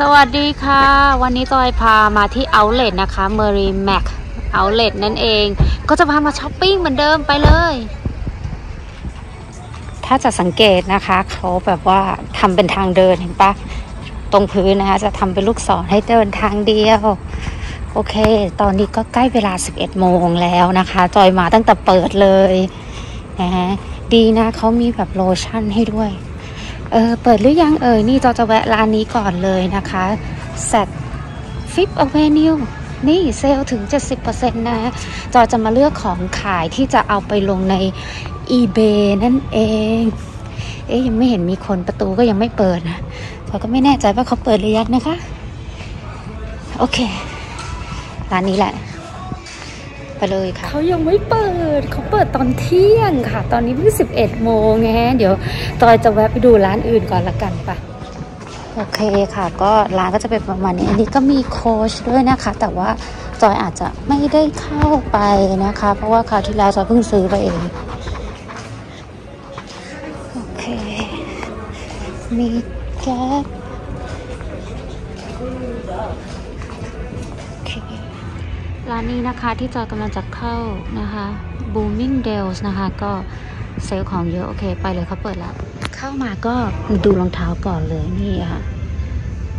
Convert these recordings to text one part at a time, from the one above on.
สวัสดีค่ะ วันนี้จอยพามาที่เอาเล t นะคะ m e r i m a c Outlet นั่นเอง ก็จะพามาช้อปปิ้งเหมือนเดิมไปเลย ถ้าจะสังเกตนะคะเขาแบบว่าทำเป็นทางเดินเห็นปะตรงพื้นนะคะ จะทำเป็นลูกศรให้เดินทางเดียว โอเค ตอนนี้ก็ใกล้เวลา 11 โมงแล้วนะคะ จอยมาตั้งแต่เปิดเลยนะฮะดีนะเขามีแบบโลชั่นให้ด้วย เออเปิดหรือยังเอ่ยนี่จอจะแวะร้านนี้ก่อนเลยนะคะแซดฟิปอเวนิวนี่เซลถึง 70%นะจอจะมาเลือกของขายที่จะเอาไปลงใน eBay นั่นเอง เอ๊ยยังไม่เห็นมีคนประตูก็ยังไม่เปิดนะจอก็ไม่แน่ใจว่าเขาเปิดหรือยังนะคะ โอเค ร้านนี้แหละ เลยค่ะเขายังไม่เปิดเขาเปิดตอนเที่ยงค่ะ ตอนนี้เพิ่ง11โมงไงเดี๋ยวจอยจะแวะไปดูร้านอื่นก่อนละกันปะโอเคค่ะ ก็ร้านก็จะเป็นประมาณนี้ อันนี้ก็มีโค้ชด้วยนะคะ แต่ว่าจอยอาจจะไม่ได้เข้าไปนะคะ เพราะว่าคราวที่แล้วจอยเพิ่งซื้อไปเองโอเคมีแก๊สโอเค ร้านนี้นะคะที่จอยกำลังจะเข้านะคะ Booming Dales นะคะ ก็เซลล์ของเยอะ โอเค ไปเลยเขาเปิดแล้ว เข้ามาก็ดูรองเท้าก่อนเลยนี่ค่ะ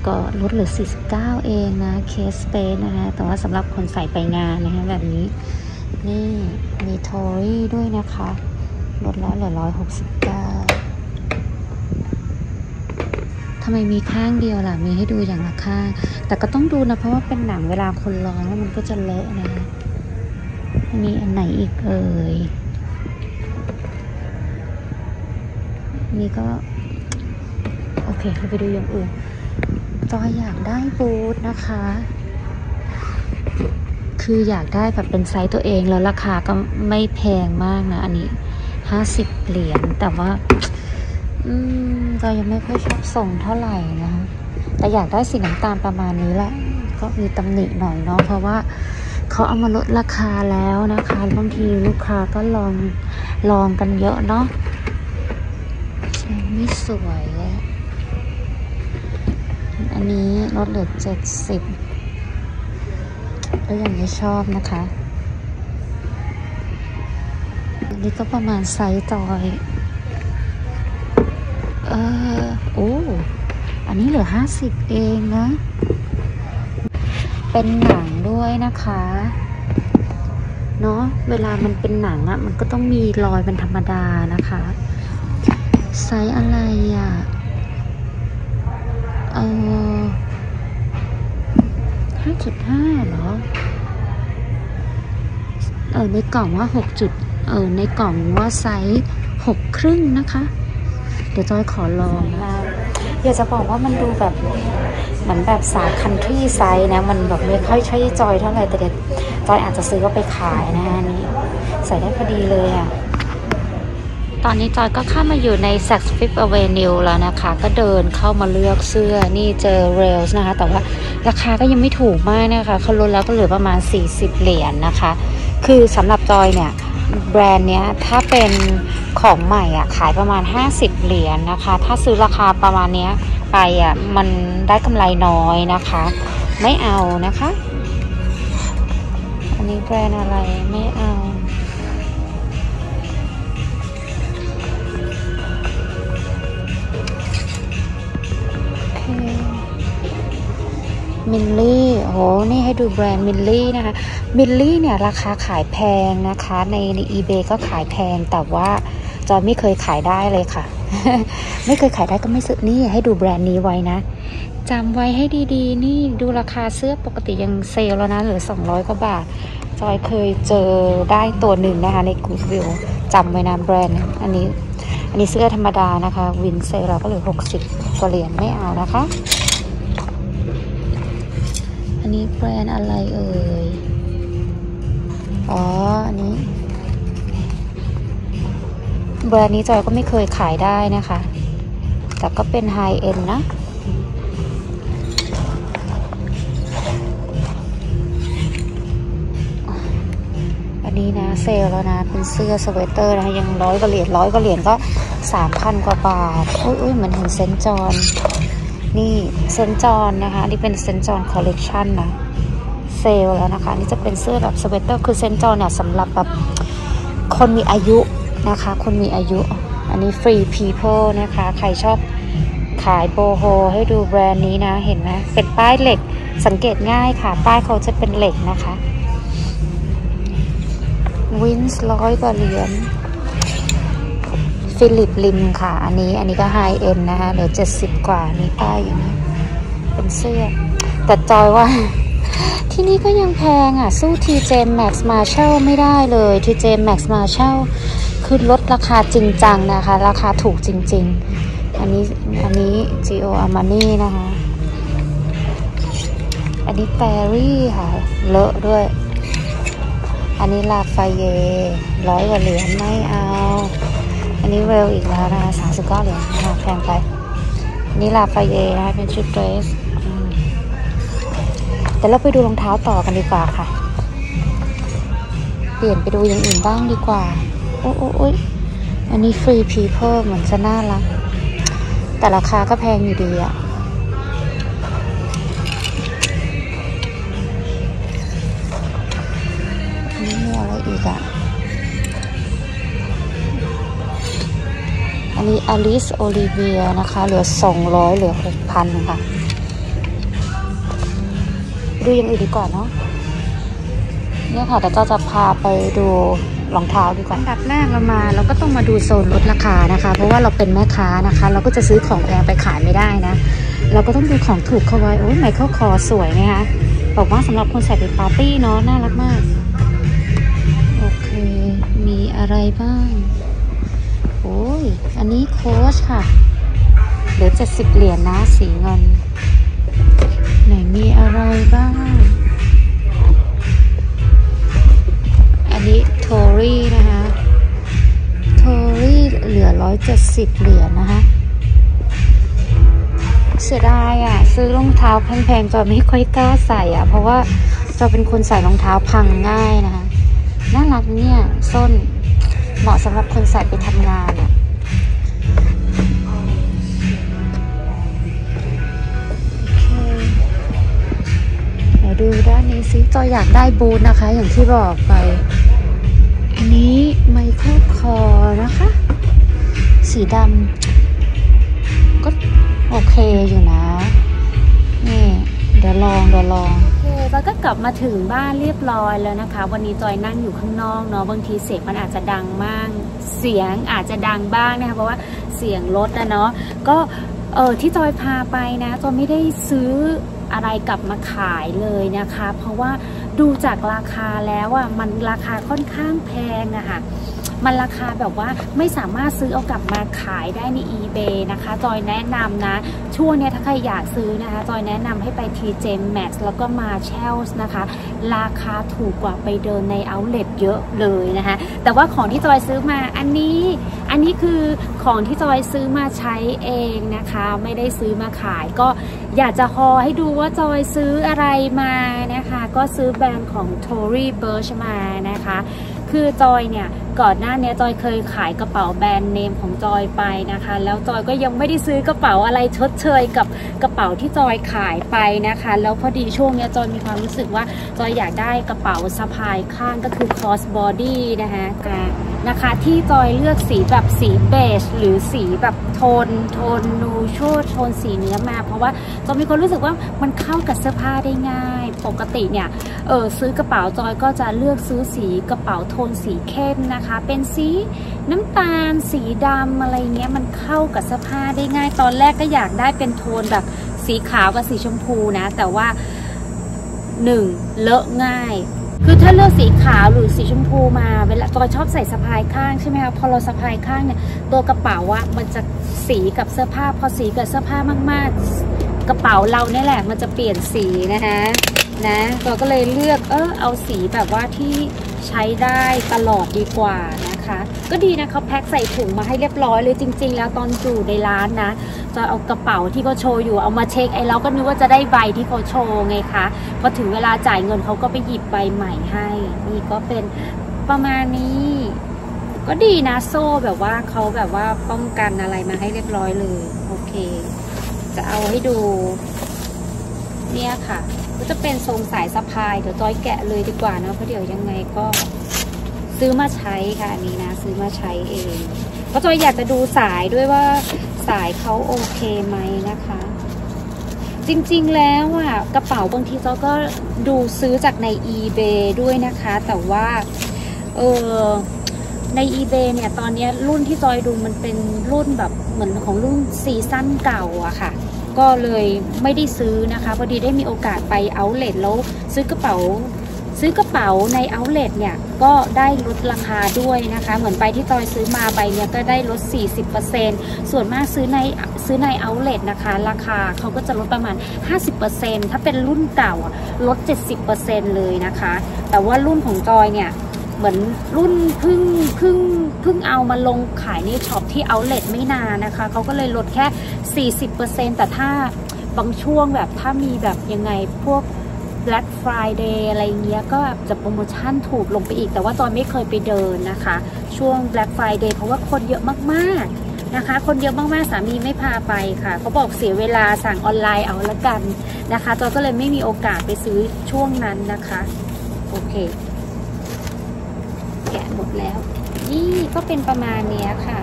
ก็ลดเหลือ 49 เองนะ เคสเปนนะคะ แต่ว่าสำหรับคนใส่ไปงานนะคะแบบนี้ นี่มีทอรี่ด้วยนะคะ ลดแล้วเหลือ 169 ทำไมมีข้างเดียวล่ะ มีให้ดูอย่างละข้าง แต่ก็ต้องดูนะ เพราะว่าเป็นหนังเวลาคนร้องแล้วมันก็จะเลอะนะคะมีอันไหนอีกเอ่ย นี่ก็ โอเคเราไปดูอย่างอื่น จอยอยากได้บูทนะคะ คืออยากได้แบบเป็นไซส์ตัวเองแล้วราคาก็ไม่แพงมากนะ อันนี้ห้าสิบเหรียญแต่ว่า อืมจอยยังไม่ค่อยชอบส่งเท่าไหร่นะคะแต่อยากได้สีน้ำตาลประมาณนี้แหละ ก็มีตำหนิหน่อยเนาะเพราะว่าเขาเอามาลดราคาแล้วนะคะบางทีลูกค้าก็ลองลองกันเยอะเนาะไม่สวยเลยอันนี้ลดเหลือเจ็ดสิบก็ยังไม่ชอบนะคะ อันนี้ก็ประมาณไซส์จอย ออโอ้อันนี้เหลือห้าสิบเองนะ เป็นหนังด้วยนะคะเนาะเวลามันเป็นหนังอะมันก็ต้องมีรอยเป็นธรรมดานะคะ ไซส์อะไรอะ่ะเออห้าจุดห้าเหรอ เออในกล่องว่าหกจุด เออในกล่องว่าไซส์หกครึ่งนะคะ เดี๋ยวจอยขอลองนะอยากจะบอกว่ามันดูแบบเหมือนแบบสาว countryside นะ มันแบบไม่ค่อยใช่จอยเท่าไหร่แต่เดี๋ยวจอยอาจจะซื้อก็ไปขายนะอันนี้ ใส่ได้พอดีเลยอะ่ะตอนนี้จอยก็เข้ามาอยู่ใน Saks Fifth Avenue แล้วนะคะ ก็เดินเข้ามาเลือกเสื้อนี่เจอ Rails นะคะ แต่ว่าราคาก็ยังไม่ถูกมากนะคะเขาลดแล้วก็เหลือประมาณ 40 เหรียญนนะคะ คือสำหรับจอยเนี่ย แบรนด์เนี้ยถ้าเป็นของใหม่อะขายประมาณ 50 เหรียญนนะคะ ถ้าซื้อราคาประมาณเนี้ยไปอะมันได้กำไรน้อยนะคะ ไม่เอานะคะ อันนี้แบรนด์อะไรไม่เอา Milly โอ้โหนี่ให้ดูแบรนด์ Milly นะคะ Milly เนี่ยราคาขายแพงนะคะในใน eBay ก็ขายแพงแต่ว่าจอยไม่เคยขายได้เลยค่ะ ไม่เคยขายได้ก็ไม่ซื้อนี่ให้ดูแบรนด์นี้ไว้นะจำไว้ให้ดีๆ นี่ดูราคาเสื้อปกติยังเซลแล้วนะเหลือ 200 กว่าบาท จอยเคยเจอได้ตัวหนึ่งนะคะในกูวิวจำไว้นะแบรนด์อันนี้ อันนี้เสื้อธรรมดานะคะ Vince sale แล้วก็เหลือ 60กว่าเหรียญไม่เอานะคะ นี้แบรนด์อะไรเอ่ย อ๋อ อันนี้ แบรนด์นี้จอยก็ไม่เคยขายได้นะคะ แต่ก็เป็นไฮเอ็นนะอันนี้นะเซลแล้วนะเป็นเสื้อสเวตเตอร์นะคะยังร้อยกว่าเหรียญร้อยกว่าเหรียญก็สามพันกว่าบาทอุ้ยอุ้ยเหมือนเห็น St. John นี่ St. John นะคะอันนี้เป็น St. John คอลเลกชันนะเซลแล้วนะคะนี่จะเป็นเสื้อแบบสเวตเตอร์คือ St. John เนี่ยสำหรับแบบคนมีอายุนะคะคนมีอายุ อันนี้ Free People นะคะ ใครชอบขาย boho ให้ดูแบรนด์นี้นะ เห็นไหมเป็นป้ายเหล็กสังเกตง่ายค่ะ ป้ายเขาจะเป็นเหล็กนะคะ Vince ร้อยกว่าเหรียญ Phillip Lim ค่ะ อันนี้อันนี้ก็ high-end นะคะเหลือเจ็ดสิบกว่านี่ป้ายอย่างนี้เป็นเสื้อ แต่จอยว่า ที่นี่ก็ยังแพงอะ สู้ TJ Maxx Marshall ไม่ได้เลย TJ Maxx Marshall คือลดราคาจริงจังนะคะ ราคาถูกจริง ๆ อันนี้อันนี้ Gio Armani นะคะ อันนี้แปรี่ค่ะ เลอะด้วย อันนี้ Lafayette ร้อยกว่าเหรียญไม่เอา อันนี้ Rails อีกแล้วนะคะสามสิบเก้าเหรียญค่ะแพงไปอันนี้ Lafayette นะคะเป็นชุดเดรสแต่เราไปดูรองเท้าต่อกันดีกว่าค่ะ เปลี่ยนไปดูอย่างอื่นบ้างดีกว่า โอ้โอ้โอ้ยอันนี้ Free People เหมือนจะน่ารัก แต่ราคาก็แพงอยู่ดีอะ อันนี้ Alice Olivia นะคะ เหลือ 200 เหลือ 6,000 ค่ะ ดูอย่างอื่นดีกว่าเนาะเนี่ยค่ะเดี๋ยวเจ้าจะพาไปดูรองเท้าดีกว่าอันดับแรกเรามา เราก็ต้องมาดูโซนลดราคานะคะ เพราะว่าเราเป็นแม่ค้านะคะ เราก็จะซื้อของแพงไปขายไม่ได้นะ เราก็ต้องดูของถูกเข้าไว้ โอ้ย Michael Kors สวยนะคะบอกว่าสำหรับคนใส่ไปปาร์ตี้เนาะน่ารักมาก โอเค มีอะไรบ้าง อันนี้โค้ชค่ะ เหลือ70เหรียญนะสีเงิน ไหนมีอะไรบ้าง อันนี้ Tory นะคะโทรี่เหลือ170เหรียญนะคะ เสียดายอะ ซื้อรองเท้าแพงๆจอยไม่ค่อยกล้าใส่อะ เพราะว่าจอยเป็นคนใส่รองเท้าพังง่ายนะคะ น่ารักเนี่ยส้นเหมาะสำหรับคนใส่ไปทำงาน ซิจอยอยากได้บูทนะคะ อย่างที่บอกไป อันนี้ไมเคิลคอนะคะ สีดำก็โอเคอยู่นะ นี่ เดี๋ยวลองเดี๋ยวลองโอเคจอยก็กลับมาถึงบ้านเรียบร้อยแล้วนะคะ วันนี้จอยนั่งอยู่ข้างนอกเนาะบางทีเสียงมันอาจจะดังมาก เสียงอาจจะดังบ้างนะคะเพราะว่าเสียงรถนะเนาะก็เออที่จอยพาไปนะจอยไม่ได้ซื้อ อะไรกลับมาขายเลยนะคะ เพราะว่าดูจากราคาแล้วอะมันราคาค่อนข้างแพงอะค่ะ มันราคาแบบว่าไม่สามารถซื้อเอากลับมาขายได้ใน eBay นะคะ จอยแนะนำนะ ช่วงเนี้ยถ้าใครอยากซื้อนะคะ จอยแนะนำให้ไป TJ Max แล้วก็ Marshalls นะคะ ราคาถูกกว่าไปเดินใน outlet เยอะเลยนะคะ แต่ว่าของที่จอยซื้อมาอันนี้อันนี้คือของที่จอยซื้อมาใช้เองนะคะ ไม่ได้ซื้อมาขาย ก็อยากจะฮอให้ดูว่าจอยซื้ออะไรมานะคะ ก็ซื้อแบรนด์ของ Tory Burch มานะคะ คือจอยเนี่ย ก่อนหน้านี้จอยเคยขายกระเป๋าแบรนด์เนมของจอยไปนะคะ แล้วจอยก็ยังไม่ได้ซื้อกระเป๋าอะไรชดเชยกับกระเป๋าที่จอยขายไปนะคะ แล้วพอดีช่วงเนี้ยจอยมีความรู้สึกว่าจอยอยากได้กระเป๋าสะพายข้างก็คือ cross body นะคะ นะคะ ที่จอยเลือกสีแบบสีเบจหรือสีแบบโทนโทนนูโชโทนสีเนื้อมา เพราะว่าจอยมีความรู้สึกว่ามันเข้ากับเสื้อผ้าได้ง่าย ปกติเนี่ยเออซื้อกระเป๋าจอยก็จะเลือกซื้อสีกระเป๋าโทนสีเข้มนะคะ เป็นสีน้ำตาล สีดำอะไรเงี้ยมันเข้ากับเสื้อผ้าได้ง่าย ตอนแรกก็อยากได้เป็นโทนแบบสีขาวกับสีชมพูนะ แต่ว่าหนึ่งเลอะง่าย คือถ้าเลือกสีขาวหรือสีชมพูมาเวลาตัวชอบใส่สะพายข้างใช่ไหมคะพอเราสะพายข้างเนี่ยตัวกระเป๋าอะมันจะสีกับเสื้อผ้า พอสีกับเสื้อผ้ามาก ๆ กระเป๋าเราเนี่ยแหละมันจะเปลี่ยนสีนะคะนะเราก็เลยเลือกเออเอาสีแบบว่าที่ใช้ได้ตลอดดีกว่านะ คะ ก็ดีนะเขาแพ็คใส่ถุงมาให้เรียบร้อยเลยจริง ๆ แล้วตอนอยู่ในร้านนะจะเอากระเป๋าที่เขาโชว์อยู่เอามาเช็คไอ้เราก็นึกว่าจะได้ใบที่เขาโชว์ไงคะพอถึงเวลาจ่ายเงินเขาก็ไปหยิบใบใหม่ให้นี่ก็เป็นประมาณนี้ ก็ดีนะโซ่แบบว่าเขาแบบว่าป้องกันอะไรมาให้เรียบร้อยเลย โอเค จะเอาให้ดู เนี่ยค่ะ ก็จะเป็นทรงสายสะพายเดี๋ยวจอยแกะเลยดีกว่านะเพราะเดี๋ยวยังไงก็ ซื้อมาใช้ค่ะอันนี้นะ ซื้อมาใช้เองเพราะจอยอยากจะดูสายด้วยว่าสายเขาโอเคไหมนะคะ จริงๆแล้วอะกระเป๋าบางทีจอยก็ดูซื้อจากใน eBay ด้วยนะคะ แต่ว่าเออใน eBay เนี่ยตอนนี้รุ่นที่จอยดูมันเป็นรุ่นแบบเหมือนของรุ่นซีซั่นเก่าอะค่ะ ก็เลยไม่ได้ซื้อนะคะ พอดีได้มีโอกาสไปเอาเลทแล้วซื้อกระเป๋า ซื้อกระเป๋าในเอาเลทเนี่ยก็ได้ลดราคาด้วยนะคะ เหมือนใบที่จอยซื้อมาใบเนี้ยก็ได้ลด 40%ส่วนมากซื้อในซื้อในเอาเลทนะคะ ราคาเขาก็จะลดประมาณ 50%ถ้าเป็นรุ่นเก่าอะลด 70%เลยนะคะ แต่ว่ารุ่นของจอยเนี่ยเหมือนรุ่นเพิ่งเพิ่งเพิ่งเอามาลงขายในช็อปที่เอาเล t ไม่นานนะคะเขาก็เลยลดแค่ 40%แต่ถ้าบางช่วงแบบถ้ามีแบบยังไงพวก Black Friday อะไรเงี้ยก็จะโปรโมชั่นถูกลงไปอีก แต่ว่าจอยไม่เคยไปเดินนะคะ ช่วง Black Friday เพราะว่าคนเยอะมากๆนะคะ คนเยอะมากๆสามีไม่พาไปค่ะเขาบอกเสียเวลาสั่งออนไลน์เอาละกันนะคะจอยก็เลยไม่มีโอกาสไปซื้อช่วงนั้นนะคะโอเค แกะหมดแล้ว นี่ก็เป็นประมาณเนี้ยค่ะ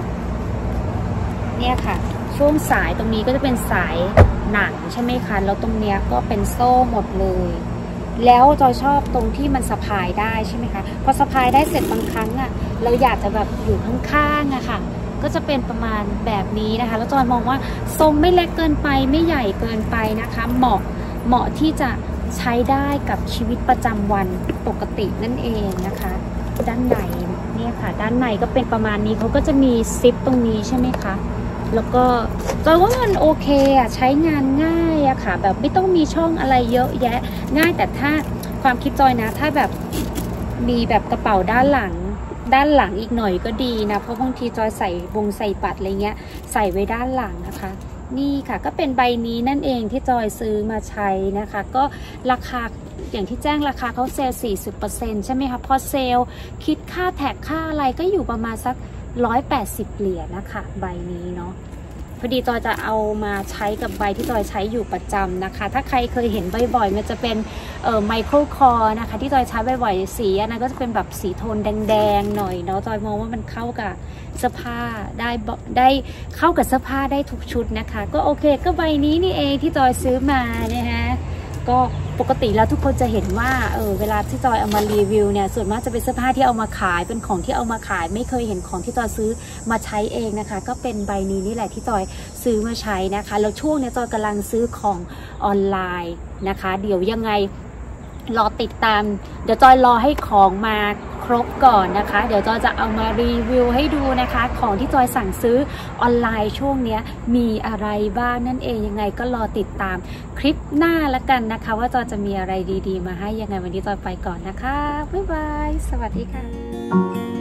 เนี่ยค่ะ ช่วงสายตรงนี้ก็จะเป็นสายหนังใช่ไหมคะ แล้วตรงเนี้ยก็เป็นโซ่หมดเลย แล้วจอยชอบตรงที่มันสะพายได้ใช่ไหมคะพอสะพายได้เสร็จบางครั้งอะ่ะเราอยากจะแบบอยู่ข้างๆอะค่ะ ก็จะเป็นประมาณแบบนี้นะคะ แล้วจอยมองว่าทรงไม่เล็กเกินไปไม่ใหญ่เกินไปนะคะ เหมาะเหมาะที่จะใช้ได้กับชีวิตประจำวันปกตินั่นเองนะคะ ด้านในเนี่ยค่ะ ด้านในก็เป็นประมาณนี้เขาก็จะมีซิปตรงนี้ใช่ไหมคะ แล้วก็จอยว่ามันโอเคอะใช้งานง่ายอะค่ะ แบบไม่ต้องมีช่องอะไรเยอะแยะ ง่ายแต่ถ้าความคิดจอยนะ ถ้าแบบมีแบบกระเป๋าด้านหลัง ด้านหลังอีกหน่อยก็ดีนะ เพราะบางทีจอยใส่วงใส่ปัดอะไรเงี้ย ใส่ไว้ด้านหลังนะคะ นี่ค่ะก็เป็นใบนี้นั่นเองที่จอยซื้อมาใช้นะคะ ก็ราคาอย่างที่แจ้งราคาเขาเซลล์40%ใช่ไหมคะพอเซลล์คิดค่าแท็กค่าอะไรก็อยู่ประมาณสัก 180 เหรียญนะคะ ใบนี้เนาะพอดีจอยจะเอามาใช้กับใบที่จอยใช้อยู่ประจำนะคะ ถ้าใครเคยเห็นบ่อยๆ มันจะเป็นเอ่อไมโครคอร์นะคะ ที่จอยใช้บ่อยๆสีอันนั้นก็จะเป็นแบบสีโทนแดงๆหน่อยเนาะจอยมองว่ามันเข้ากับเสื้อผ้าได้บ่ได้เข้ากับเสื้อผ้าได้ทุกชุดนะคะ ก็โอเค ก็ใบนี้นี่เองที่จอยซื้อมานะคะ ก็ปกติแล้วทุกคนจะเห็นว่าเออเวลาที่จอยเอามารีวิวเนี่ยส่วนมากจะเป็นเสื้อผ้าที่เอามาขายเป็นของที่เอามาขาย ไม่เคยเห็นของที่จอยซื้อมาใช้เองนะคะ ก็เป็นใบนี้นี่แหละที่จอยซื้อมาใช้นะคะแล้วช่วงเนี้ยจอยกำลังซื้อของออนไลน์นะคะ เดี๋ยวยังไงรอติดตาม เดี๋ยวจอยรอให้ของมา ครบก่อนนะคะ เดี๋ยวจอยจะเอามารีวิวให้ดูนะคะ ของที่จอยสั่งซื้อออนไลน์ช่วงนี้มีอะไรบ้างนั่นเองยังไงก็รอติดตามคลิปหน้าละกันนะคะ ว่าจอยจะมีอะไรดีๆ มาให้ยังไงวันนี้จอยไปก่อนนะคะบ๊ายบายสวัสดีค่ะ